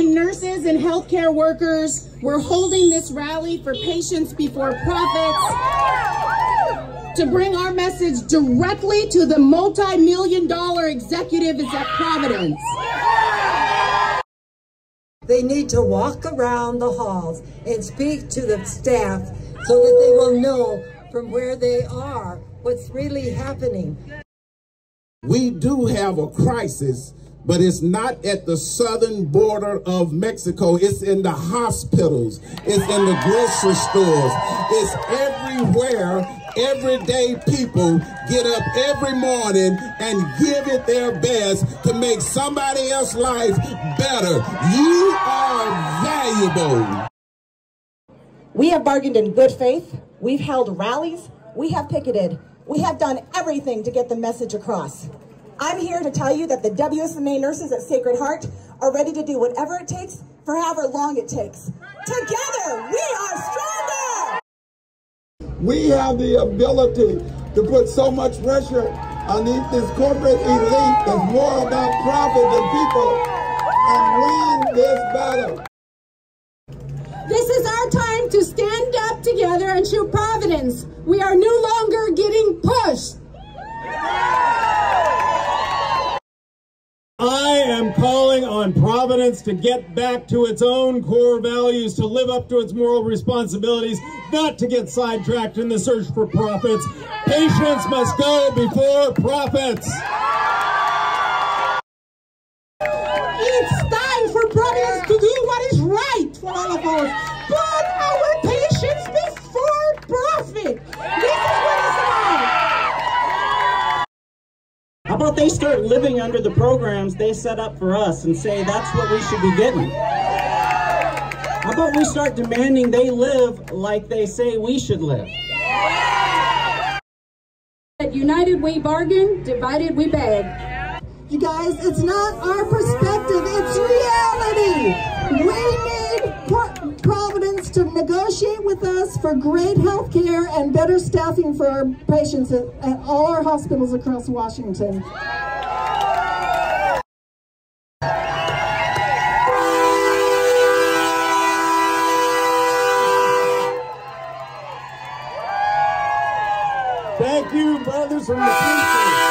and healthcare workers, we're holding this rally for patients before profits to bring our message directly to the multi-million dollar executives at Providence. They need to walk around the halls and speak to the staff so that they will know from where they are what's really happening. We do have a crisis, but it's not at the southern border of Mexico. It's in the hospitals. It's in the grocery stores. It's everywhere. Everyday people get up every morning and give it their best to make somebody else's life better. You are valuable. We have bargained in good faith. We've held rallies. We have picketed. We have done everything to get the message across. I'm here to tell you that the WSNA nurses at Sacred Heart are ready to do whatever it takes for however long it takes. Together, we are stronger! We have the ability to put so much pressure on this corporate elite that's more about profit than people and win this battle. This is our time to stand up together and show Providence. We are no longer Providence to get back to its own core values, to live up to its moral responsibilities, not to get sidetracked in the search for profits. Patients must go before profits. They start living under the programs they set up for us and say that's what we should be getting? How about we start demanding they live like they say we should live? At United we bargain, divided we beg. You guys, it's not our perspective, it's reality. We need Pro Providence to negotiate with us for great health care and better staffing for our patients at, at all our hospitals across Washington. Thank you, brothers from the future.